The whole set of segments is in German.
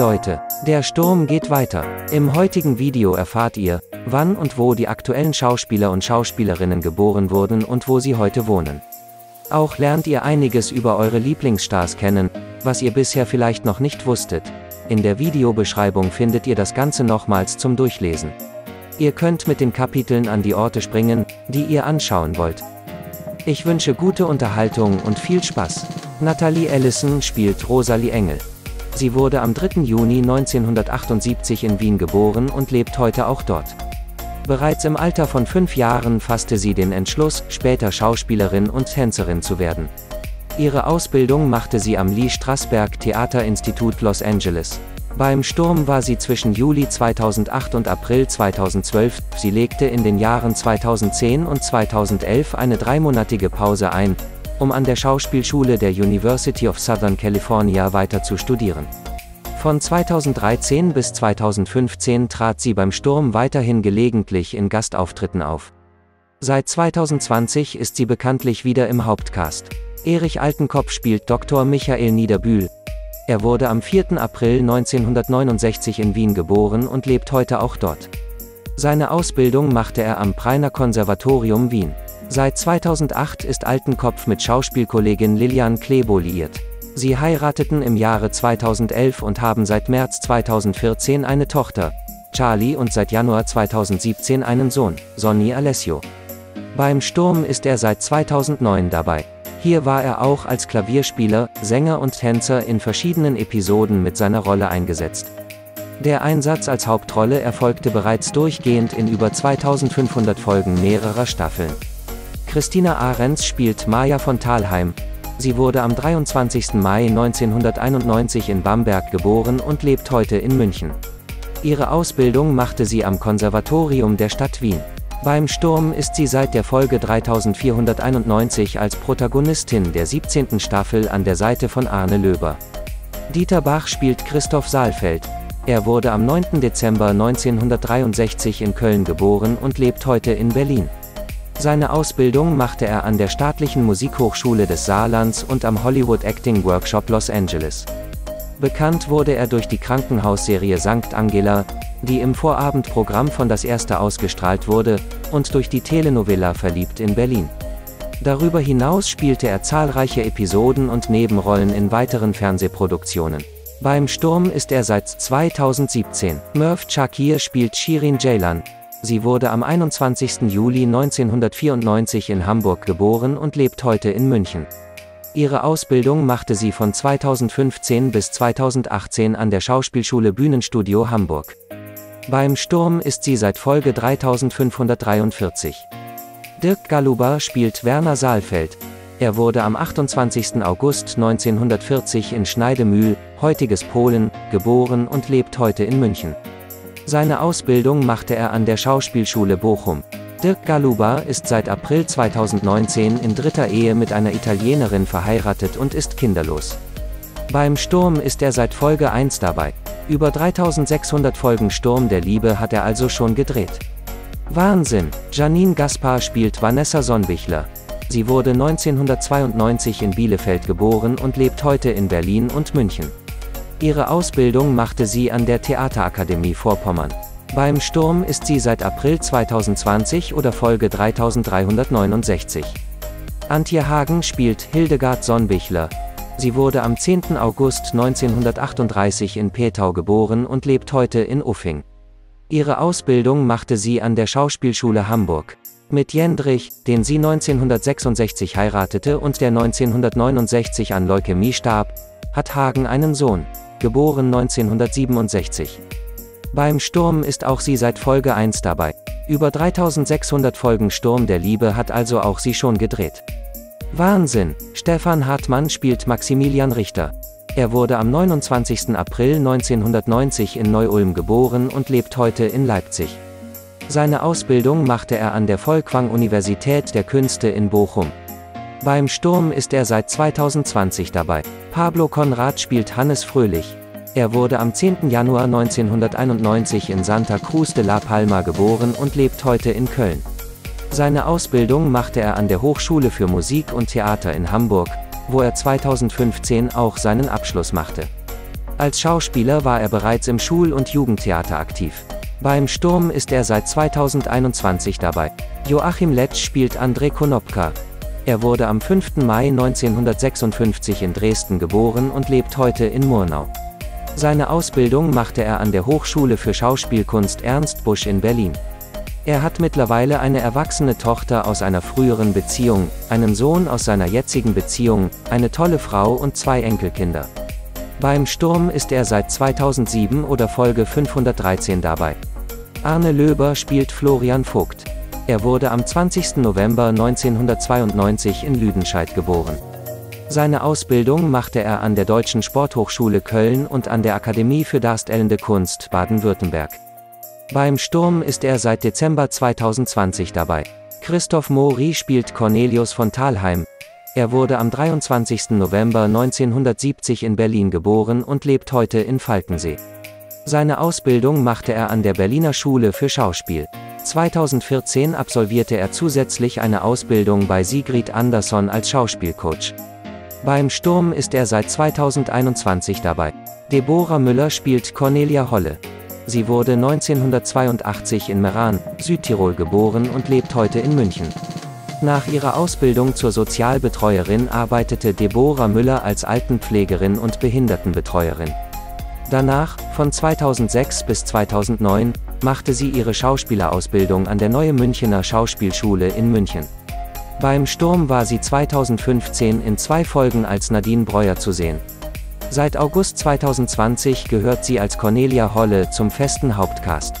Leute, der Sturm geht weiter. Im heutigen Video erfahrt ihr, wann und wo die aktuellen Schauspieler und Schauspielerinnen geboren wurden und wo sie heute wohnen. Auch lernt ihr einiges über eure Lieblingsstars kennen, was ihr bisher vielleicht noch nicht wusstet. In der Videobeschreibung findet ihr das Ganze nochmals zum Durchlesen. Ihr könnt mit den Kapiteln an die Orte springen, die ihr anschauen wollt. Ich wünsche gute Unterhaltung und viel Spaß. Natalie Ellison spielt Rosalie Engel. Sie wurde am 3. Juni 1978 in Wien geboren und lebt heute auch dort. Bereits im Alter von fünf Jahren fasste sie den Entschluss, später Schauspielerin und Tänzerin zu werden. Ihre Ausbildung machte sie am Lee Strasberg Theaterinstitut Los Angeles. Beim Sturm war sie zwischen Juli 2008 und April 2012. Sie legte in den Jahren 2010 und 2011 eine dreimonatige Pause ein, um an der Schauspielschule der University of Southern California weiter zu studieren. Von 2013 bis 2015 trat sie beim Sturm weiterhin gelegentlich in Gastauftritten auf. Seit 2020 ist sie bekanntlich wieder im Hauptcast. Erich Altenkopf spielt Dr. Michael Niederbühl, er wurde am 4. April 1969 in Wien geboren und lebt heute auch dort. Seine Ausbildung machte er am Preiner Konservatorium Wien. Seit 2008 ist Altenkopf mit Schauspielkollegin Lilian Klebo liiert. Sie heirateten im Jahre 2011 und haben seit März 2014 eine Tochter, Charlie und seit Januar 2017 einen Sohn, Sonny Alessio. Beim Sturm ist er seit 2009 dabei. Hier war er auch als Klavierspieler, Sänger und Tänzer in verschiedenen Episoden mit seiner Rolle eingesetzt. Der Einsatz als Hauptrolle erfolgte bereits durchgehend in über 2500 Folgen mehrerer Staffeln. Christina Ahrens spielt Maja von Thalheim. Sie wurde am 23. Mai 1991 in Bamberg geboren und lebt heute in München. Ihre Ausbildung machte sie am Konservatorium der Stadt Wien. Beim Sturm ist sie seit der Folge 3491 als Protagonistin der 17. Staffel an der Seite von Arne Löber. Dieter Bach spielt Christoph Saalfeld. Er wurde am 9. Dezember 1963 in Köln geboren und lebt heute in Berlin. Seine Ausbildung machte er an der Staatlichen Musikhochschule des Saarlands und am Hollywood Acting Workshop Los Angeles. Bekannt wurde er durch die Krankenhausserie Sankt Angela, die im Vorabendprogramm von Das Erste ausgestrahlt wurde, und durch die Telenovela Verliebt in Berlin. Darüber hinaus spielte er zahlreiche Episoden und Nebenrollen in weiteren Fernsehproduktionen. Beim Sturm ist er seit 2017. Murph Shakir spielt Shirin Ceylan. Sie wurde am 21. Juli 1994 in Hamburg geboren und lebt heute in München. Ihre Ausbildung machte sie von 2015 bis 2018 an der Schauspielschule Bühnenstudio Hamburg. Beim Sturm ist sie seit Folge 3543. Dirk Galuba spielt Werner Saalfeld. Er wurde am 28. August 1940 in Schneidemühl, heutiges Polen, geboren und lebt heute in München. Seine Ausbildung machte er an der Schauspielschule Bochum. Dirk Galuba ist seit April 2019 in dritter Ehe mit einer Italienerin verheiratet und ist kinderlos. Beim Sturm ist er seit Folge 1 dabei. Über 3600 Folgen Sturm der Liebe hat er also schon gedreht. Wahnsinn! Janine Gaspar spielt Vanessa Sonnbichler. Sie wurde 1992 in Bielefeld geboren und lebt heute in Berlin und München. Ihre Ausbildung machte sie an der Theaterakademie Vorpommern. Beim Sturm ist sie seit April 2020 oder Folge 3369. Antje Hagen spielt Hildegard Sonnbichler, Sie wurde am 10. August 1938 in Petau geboren und lebt heute in Uffing. Ihre Ausbildung machte sie an der Schauspielschule Hamburg. Mit Jendrich, den sie 1966 heiratete und der 1969 an Leukämie starb, hat Hagen einen Sohn, geboren 1967. Beim Sturm ist auch sie seit Folge 1 dabei. Über 3600 Folgen Sturm der Liebe hat also auch sie schon gedreht. Wahnsinn! Stefan Hartmann spielt Maximilian Richter. Er wurde am 29. April 1990 in Neu-Ulm geboren und lebt heute in Leipzig. Seine Ausbildung machte er an der Volkwang Universität der Künste in Bochum. Beim Sturm ist er seit 2020 dabei. Pablo Konrad spielt Hannes Fröhlich. Er wurde am 10. Januar 1991 in Santa Cruz de la Palma geboren und lebt heute in Köln. Seine Ausbildung machte er an der Hochschule für Musik und Theater in Hamburg, wo er 2015 auch seinen Abschluss machte. Als Schauspieler war er bereits im Schul- und Jugendtheater aktiv. Beim Sturm ist er seit 2021 dabei. Joachim Letsch spielt André Konopka. Er wurde am 5. Mai 1956 in Dresden geboren und lebt heute in Murnau. Seine Ausbildung machte er an der Hochschule für Schauspielkunst Ernst Busch in Berlin. Er hat mittlerweile eine erwachsene Tochter aus einer früheren Beziehung, einen Sohn aus seiner jetzigen Beziehung, eine tolle Frau und zwei Enkelkinder. Beim Sturm ist er seit 2007 oder Folge 513 dabei. Arne Löber spielt Florian Vogt. Er wurde am 20. November 1992 in Lüdenscheid geboren. Seine Ausbildung machte er an der Deutschen Sporthochschule Köln und an der Akademie für Darstellende Kunst Baden-Württemberg. Beim Sturm ist er seit Dezember 2020 dabei. Christoph Mori spielt Cornelius von Thalheim. Er wurde am 23. November 1970 in Berlin geboren und lebt heute in Falkensee. Seine Ausbildung machte er an der Berliner Schule für Schauspiel. 2014 absolvierte er zusätzlich eine Ausbildung bei Sigrid Andersson als Schauspielcoach. Beim Sturm ist er seit 2021 dabei. Deborah Müller spielt Cornelia Holle. Sie wurde 1982 in Meran, Südtirol geboren und lebt heute in München. Nach ihrer Ausbildung zur Sozialbetreuerin arbeitete Deborah Müller als Altenpflegerin und Behindertenbetreuerin. Danach, von 2006 bis 2009, machte sie ihre Schauspielerausbildung an der Neue Münchener Schauspielschule in München. Beim Sturm war sie 2015 in zwei Folgen als Nadine Breuer zu sehen. Seit August 2020 gehört sie als Cornelia Holle zum festen Hauptcast.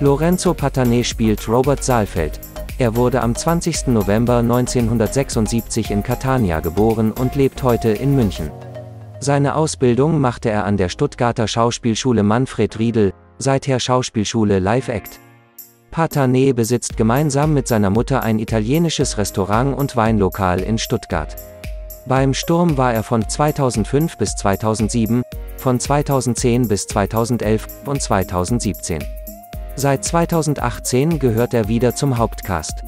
Lorenzo Patané spielt Robert Saalfeld. Er wurde am 20. November 1976 in Catania geboren und lebt heute in München. Seine Ausbildung machte er an der Stuttgarter Schauspielschule Manfred Riedel, seither Schauspielschule Live Act. Patané besitzt gemeinsam mit seiner Mutter ein italienisches Restaurant und Weinlokal in Stuttgart. Beim Sturm war er von 2005 bis 2007, von 2010 bis 2011 und 2017. Seit 2018 gehört er wieder zum Hauptcast.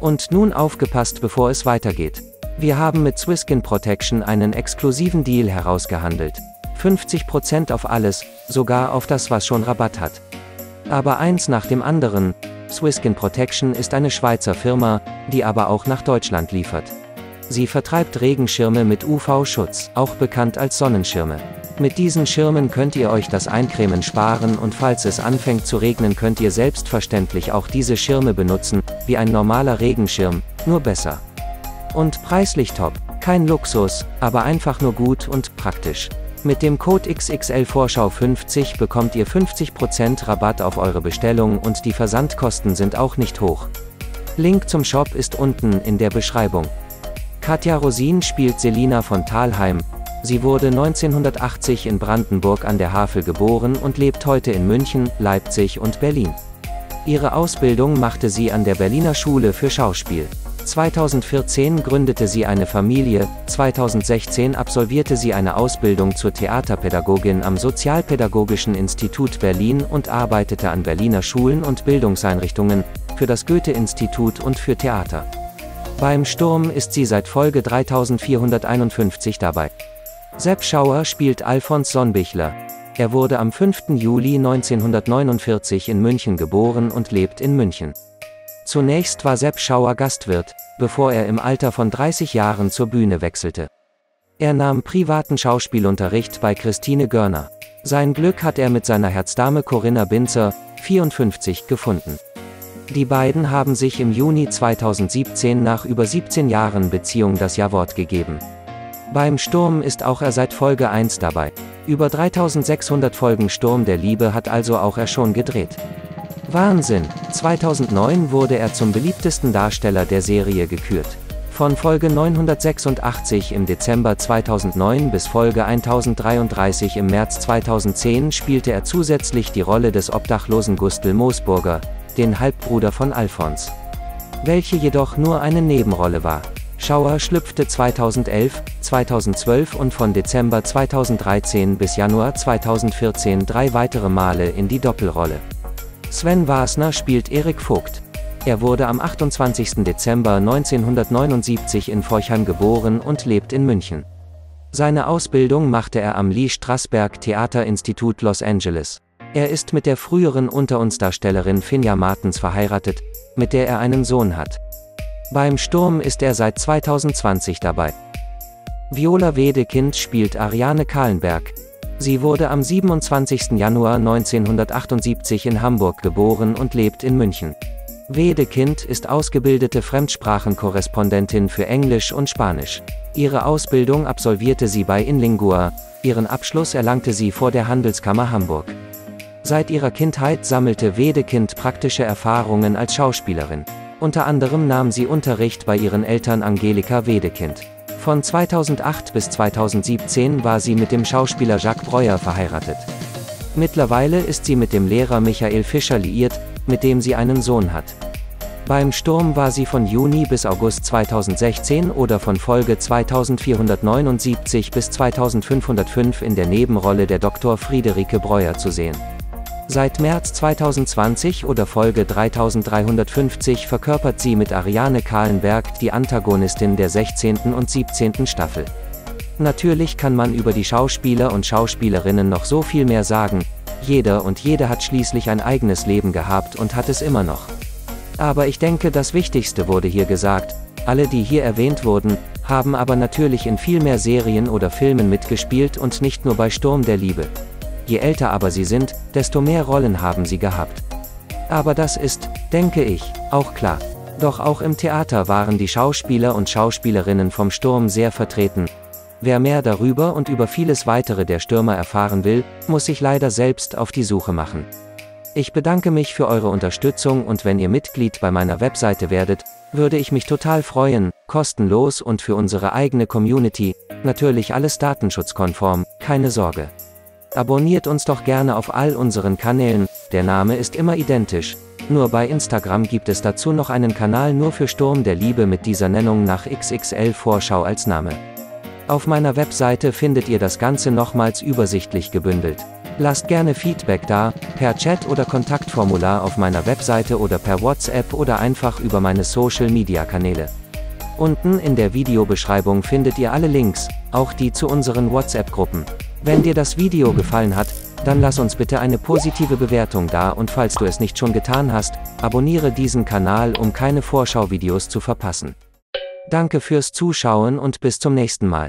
Und nun aufgepasst bevor es weitergeht. Wir haben mit Swisskin Protection einen exklusiven Deal herausgehandelt. 50% auf alles, sogar auf das, was schon Rabatt hat. Aber eins nach dem anderen, Swisskin Protection ist eine Schweizer Firma, die aber auch nach Deutschland liefert. Sie vertreibt Regenschirme mit UV-Schutz, auch bekannt als Sonnenschirme. Mit diesen Schirmen könnt ihr euch das Eincremen sparen und falls es anfängt zu regnen könnt ihr selbstverständlich auch diese Schirme benutzen, wie ein normaler Regenschirm, nur besser. Und preislich top. Kein Luxus, aber einfach nur gut und praktisch. Mit dem Code XXLVorschau50 bekommt ihr 50% Rabatt auf eure Bestellung und die Versandkosten sind auch nicht hoch. Link zum Shop ist unten in der Beschreibung. Katja Rosin spielt Selina von Thalheim. Sie wurde 1980 in Brandenburg an der Havel geboren und lebt heute in München, Leipzig und Berlin. Ihre Ausbildung machte sie an der Berliner Schule für Schauspiel. 2014 gründete sie eine Familie, 2016 absolvierte sie eine Ausbildung zur Theaterpädagogin am Sozialpädagogischen Institut Berlin und arbeitete an Berliner Schulen und Bildungseinrichtungen, für das Goethe-Institut und für Theater. Beim Sturm ist sie seit Folge 3451 dabei. Sepp Schauer spielt Alfons Sonnbichler. Er wurde am 5. Juli 1949 in München geboren und lebt in München. Zunächst war Sepp Schauer Gastwirt, bevor er im Alter von 30 Jahren zur Bühne wechselte. Er nahm privaten Schauspielunterricht bei Christine Görner. Sein Glück hat er mit seiner Herzdame Corinna Binzer, 54, gefunden. Die beiden haben sich im Juni 2017 nach über 17 Jahren Beziehung das Jawort gegeben. Beim Sturm ist auch er seit Folge 1 dabei. Über 3600 Folgen Sturm der Liebe hat also auch er schon gedreht. Wahnsinn! 2009 wurde er zum beliebtesten Darsteller der Serie gekürt. Von Folge 986 im Dezember 2009 bis Folge 1033 im März 2010 spielte er zusätzlich die Rolle des obdachlosen Gustl Moosburger, den Halbbruder von Alfons. Welche jedoch nur eine Nebenrolle war. Schauer schlüpfte 2011, 2012 und von Dezember 2013 bis Januar 2014 drei weitere Male in die Doppelrolle. Sven Wasner spielt Erik Vogt. Er wurde am 28. Dezember 1979 in Forchheim geboren und lebt in München. Seine Ausbildung machte er am Lee Strasberg Theaterinstitut Los Angeles. Er ist mit der früheren Unter uns Darstellerin Finja Martens verheiratet, mit der er einen Sohn hat. Beim Sturm ist er seit 2020 dabei. Viola Wedekind spielt Ariane Kahlenberg. Sie wurde am 27. Januar 1978 in Hamburg geboren und lebt in München. Wedekind ist ausgebildete Fremdsprachenkorrespondentin für Englisch und Spanisch. Ihre Ausbildung absolvierte sie bei Inlingua, ihren Abschluss erlangte sie vor der Handelskammer Hamburg. Seit ihrer Kindheit sammelte Wedekind praktische Erfahrungen als Schauspielerin. Unter anderem nahm sie Unterricht bei ihren Eltern Angelika Wedekind. Von 2008 bis 2017 war sie mit dem Schauspieler Jacques Breuer verheiratet. Mittlerweile ist sie mit dem Lehrer Michael Fischer liiert, mit dem sie einen Sohn hat. Beim Sturm war sie von Juni bis August 2016 oder von Folge 2479 bis 2505 in der Nebenrolle der Dr. Friederike Breuer zu sehen. Seit März 2020 oder Folge 3350 verkörpert sie mit Ariane Kahlenberg die Antagonistin der 16. und 17. Staffel. Natürlich kann man über die Schauspieler und Schauspielerinnen noch so viel mehr sagen, jeder und jede hat schließlich ein eigenes Leben gehabt und hat es immer noch. Aber ich denke, das Wichtigste wurde hier gesagt, alle die hier erwähnt wurden, haben aber natürlich in viel mehr Serien oder Filmen mitgespielt und nicht nur bei Sturm der Liebe. Je älter aber sie sind, desto mehr Rollen haben sie gehabt. Aber das ist, denke ich, auch klar. Doch auch im Theater waren die Schauspieler und Schauspielerinnen vom Sturm sehr vertreten. Wer mehr darüber und über vieles weitere der Stürmer erfahren will, muss sich leider selbst auf die Suche machen. Ich bedanke mich für eure Unterstützung und wenn ihr Mitglied bei meiner Webseite werdet, würde ich mich total freuen, kostenlos und für unsere eigene Community, natürlich alles datenschutzkonform, keine Sorge. Abonniert uns doch gerne auf all unseren Kanälen, der Name ist immer identisch. Nur bei Instagram gibt es dazu noch einen Kanal nur für Sturm der Liebe mit dieser Nennung nach XXL Vorschau als Name. Auf meiner Webseite findet ihr das Ganze nochmals übersichtlich gebündelt. Lasst gerne Feedback da, per Chat oder Kontaktformular auf meiner Webseite oder per WhatsApp oder einfach über meine Social Media Kanäle. Unten in der Videobeschreibung findet ihr alle Links, auch die zu unseren WhatsApp-Gruppen. Wenn dir das Video gefallen hat, dann lass uns bitte eine positive Bewertung da und falls du es nicht schon getan hast, abonniere diesen Kanal, um keine Vorschauvideos zu verpassen. Danke fürs Zuschauen und bis zum nächsten Mal.